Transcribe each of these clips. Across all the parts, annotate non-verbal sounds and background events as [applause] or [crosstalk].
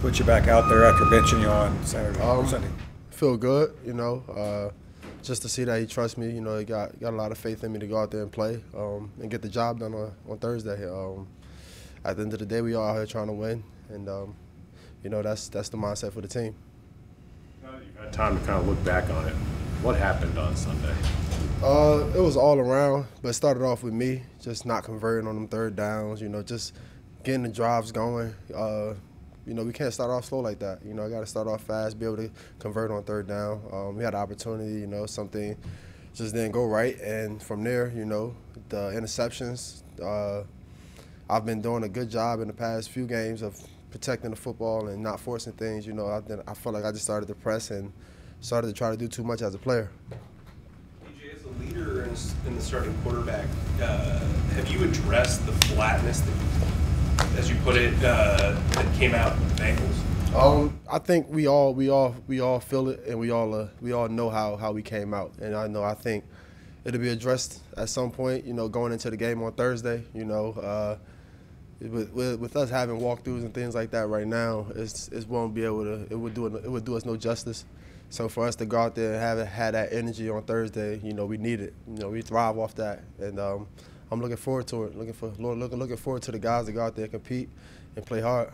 put you back out there after benching you on Saturday Um, Sunday? Feel good, you know. Uh, just to see that he trusts me, you know, he got got a lot of faith in me to go out there and play um, and get the job done on, on Thursday. Um, at the end of the day, we all out here trying to win, and um, you know that's that's the mindset for the team. Now that you've had time to kind of look back on it, what happened on Sunday? Uh, it was all around, but it started off with me just not converting on them third downs. You know, just getting the drives going. Uh, you know, we can't start off slow like that. You know, I got to start off fast, be able to convert on third down. Um, we had an opportunity. You know, something just didn't go right, and from there, you know, the interceptions. Uh, I've been doing a good job in the past few games of protecting the football and not forcing things. You know, I, I felt like I just started to press and started to try to do too much as a player. As a leader in the starting quarterback, uh, have you addressed the flatness that, as you put it, uh, that came out Bengals? Um, I think we all we all we all feel it, and we all uh, we all know how how we came out, and I know I think it'll be addressed at some point. You know, going into the game on Thursday. You know, uh, with, with with us having walkthroughs and things like that right now, it's it won't be able to. It would do it, would do us no justice. So for us to go out there and have had that energy on Thursday, you know, we need it. You know, we thrive off that, and um, I'm looking forward to it. Looking for looking looking forward to the guys that go out there and compete and play hard.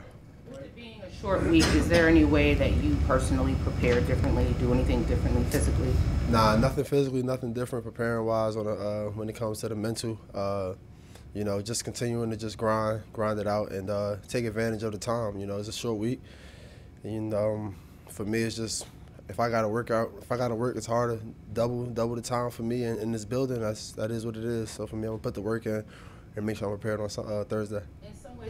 With it being a short week, is there any way that you personally prepare differently, do anything differently physically? Nah, nothing physically, nothing different preparing wise on a, uh, when it comes to the mental. Uh, you know, just continuing to just grind, grind it out, and uh, take advantage of the time. You know, it's a short week, and um, for me, it's just if I got to work out, if I got to work, it's harder. Double, double the time for me in, in this building. That's that is what it is. So for me, I'm gonna put the work in and make sure I'm prepared on uh, Thursday.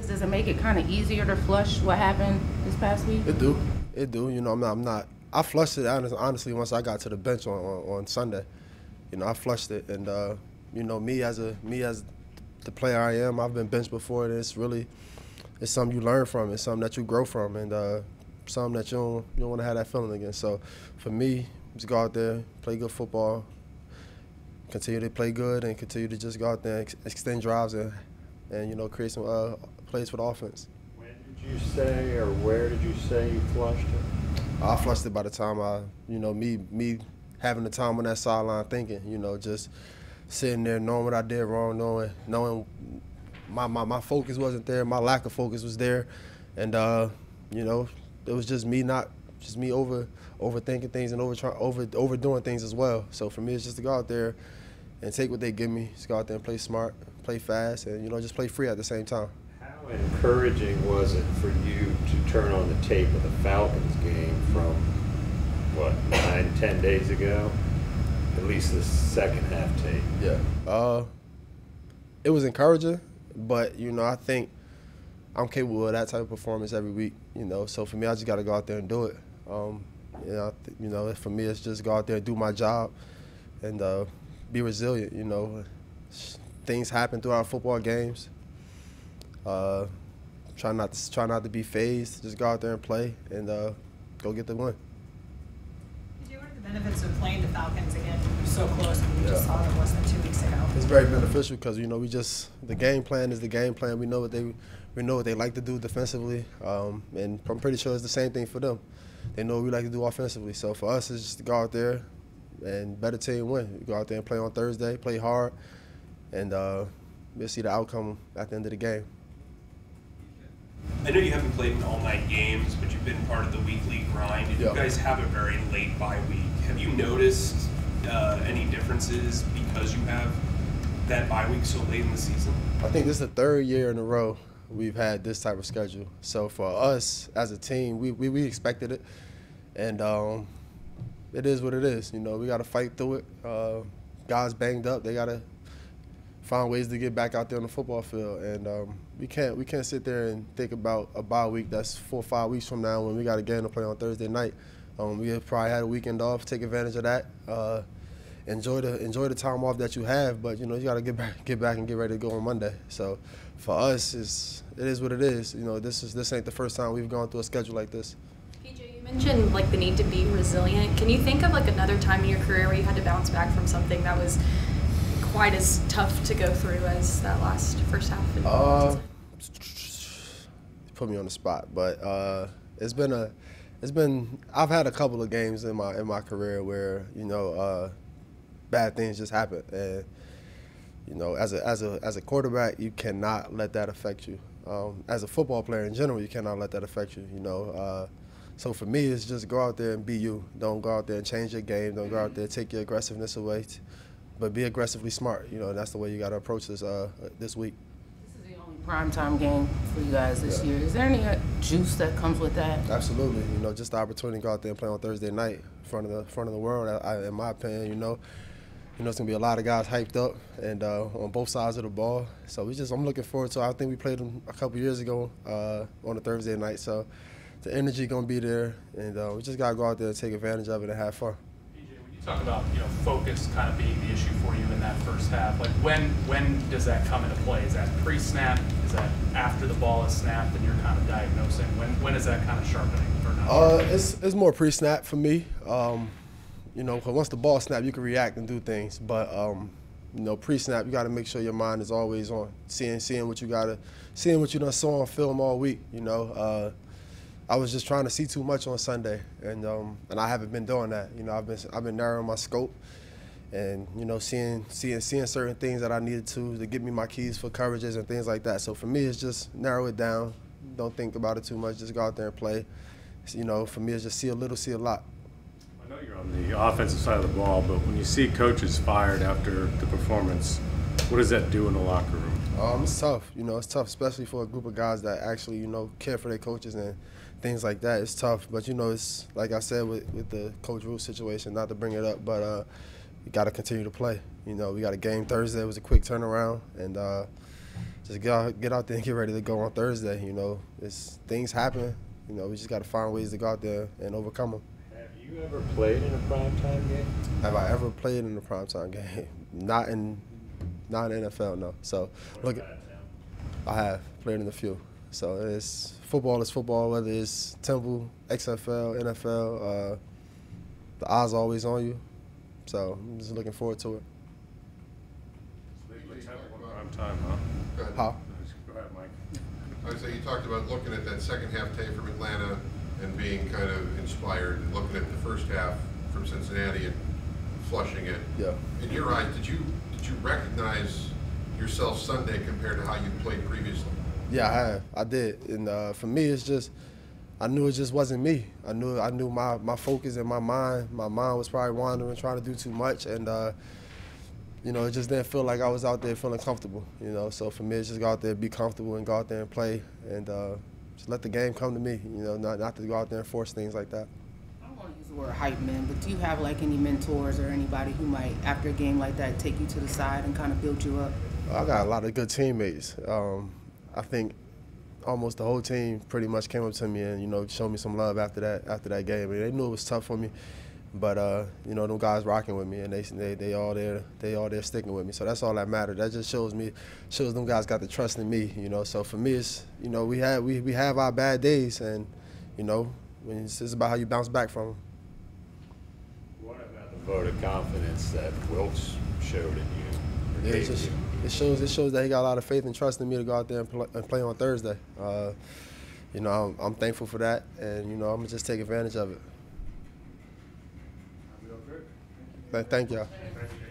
Does it make it kind of easier to flush what happened this past week? It do. It do. You know, I'm not. I'm not. I flushed it honestly once I got to the bench on, on, on Sunday. You know, I flushed it, and uh, you know, me as a me as the player I am, I've been benched before, and it's really it's something you learn from. It's something that you grow from, and uh, something that you don't you don't want to have that feeling again. So for me, just go out there, play good football, continue to play good, and continue to just go out there and ex- extend drives and and you know create some uh, plays for the offense. When did you say, or where did you say you flushed it? I flushed it by the time I, you know, me me having the time on that sideline thinking, you know, just sitting there knowing what I did wrong, knowing knowing my, my, my focus wasn't there, my lack of focus was there, and uh, you know, it was just me not just me over overthinking things and over trying over overdoing things as well. So for me, it's just to go out there and take what they give me, just go out there and play smart, play fast, and you know, just play free at the same time. How encouraging was it for you to turn on the tape of the Falcons game from, what, nine, ten days ago? At least the second half tape. Yeah. Uh, it was encouraging, but you know, I think I'm capable of that type of performance every week. You know, so for me, I just got to go out there and do it. Um, you know, you know, for me, it's just go out there and do my job, and uh, be resilient. You know, things happen throughout football games. Uh, try not to try not to be phased. Just go out there and play, and uh, go get the win. What are the benefits of playing the Falcons again You're so close we just saw them less than two weeks ago? It's very beneficial because you know we just the game plan is the game plan. We know what they we know what they like to do defensively, um, and I'm pretty sure it's the same thing for them. They know what we like to do offensively. So for us, it's just to go out there and better team win. We go out there and play on Thursday, play hard, and uh, we'll see the outcome at the end of the game. I know you haven't played in all night games, but you've been part of the weekly grind. and Yeah. You guys have a very late bye week. Have you noticed uh, any differences because you have that bye week so late in the season? I think this is the third year in a row we've had this type of schedule. So for us as a team, we, we, we expected it, and um, it is what it is. You know, we got to fight through it. Uh, guys banged up, they got to find ways to get back out there on the football field, and um, we can't we can't sit there and think about a bye week that's four or five weeks from now when we got a game to play on Thursday night. Um, we probably had a weekend off, take advantage of that. Uh, enjoy the enjoy the time off that you have, but you know you got to get back get back and get ready to go on Monday. So for us, it's it is what it is. You know this is this ain't the first time we've gone through a schedule like this. PJ, you mentioned like the need to be resilient. Can you think of like another time in your career where you had to bounce back from something that was quite as tough to go through as that last first half? Uh, put me on the spot, but uh, it's been a, it's been. I've had a couple of games in my in my career where you know uh, bad things just happen, and you know as a as a as a quarterback, you cannot let that affect you. Um, as a football player in general, you cannot let that affect you. You know. Uh, so for me, it's just go out there and be you. Don't go out there and change your game. Don't go out there and take your aggressiveness away, but be aggressively smart. You know, that's the way you got to approach this uh, this week. This is the only primetime game for you guys this year. Is there any uh, juice that comes with that? Absolutely, you know, just the opportunity to go out there and play on Thursday night in front of the front of the world. I, in my opinion, you know, you know, it's gonna be a lot of guys hyped up and uh, on both sides of the ball. So we just, I'm looking forward to. I think we played them a couple years ago uh, on a Thursday night. So the energy gonna be there, and uh, we just gotta go out there and take advantage of it and have fun. Talk about you know focus kind of being the issue for you in that first half, like when when does that come into play? Is that pre-snap? Is that after the ball is snapped and you're kind of diagnosing? When when is that kind of sharpening or not? Uh, it's it's more pre-snap for me. Um, you know, 'cause once the ball snap, you can react and do things. But um, you know, pre-snap, you got to make sure your mind is always on seeing seeing what you gotta seeing what you done saw on film all week. You know, uh, I was just trying to see too much on Sunday, and um, and I haven't been doing that. You know, I've been I've been narrowing my scope, and you know, seeing seeing seeing certain things that I needed to to get me my keys for coverages and things like that. So for me, it's just narrow it down. Don't think about it too much. Just go out there and play. You know, for me, it's just see a little, see a lot. I know you're on the offensive side of the ball, but when you see coaches fired after the performance, what does that do in the locker room? Um, it's tough. You know, it's tough, especially for a group of guys that actually, you know, care for their coaches and things like that. It's tough, but you know, it's like I said with, with the Coach Rhule situation. Not to bring it up, but uh, we got to continue to play. You know, we got a game Thursday. It was a quick turnaround, and uh, just get out, get out there and get ready to go on Thursday. You know, it's things happen. You know, we just got to find ways to go out there and overcome them. Have you ever played in a primetime game? Have I ever played in a primetime game? [laughs] Not in, not in NFL, no. So look, I have played in a few. So it's football is football, whether it's Temple, XFL, NFL. Uh, the eyes are always on you. So I'm just looking forward to it. Let's have one prime time, huh? Go ahead. How? Go ahead, Mike. I would say you talked about looking at that second half tape from Atlanta and being kind of inspired, and looking at the first half from Cincinnati and flushing it. Yeah. In your eyes, did you did you recognize yourself Sunday compared to how you played previously? Yeah, I have. I did. And uh, for me, it's just I knew it just wasn't me. I knew I knew my my focus and my mind. My mind was probably wandering, trying to do too much, and uh, you know, it just didn't feel like I was out there feeling comfortable. You know, so for me, it's just go out there, be comfortable, and go out there and play, and uh, just let the game come to me. You know, not not to go out there and force things like that. I don't want to use the word hype man, but do you have like any mentors or anybody who might, after a game like that, take you to the side and kind of build you up? I got a lot of good teammates. Um, I think almost the whole team pretty much came up to me and you know showed me some love after that after that game. Mean, they knew it was tough for me, but uh, you know them guys rocking with me and they they they all there they all there sticking with me. So that's all that mattered. That just shows me shows them guys got the trust in me. You know, so for me it's you know we have we we have our bad days and you know it's, it's about how you bounce back from them. What about the vote of confidence that Wilks showed in you? Yeah, just you? It shows it shows that he got a lot of faith and trust in me to go out there and play, and play on Thursday. Uh, you know, I'm, I'm thankful for that, and you know, I'm gonna just take advantage of it. Thank y'all. Thank you.